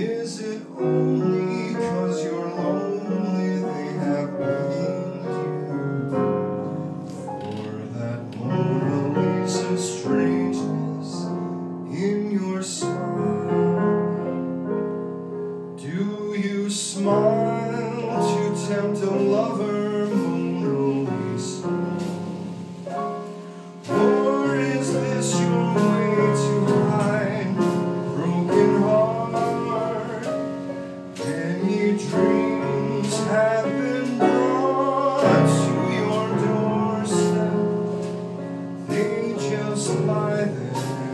Is it only cause you're lonely they have blamed you for that Mona Lisa strangeness in your smile? Do you smile to tempt a lover? smiling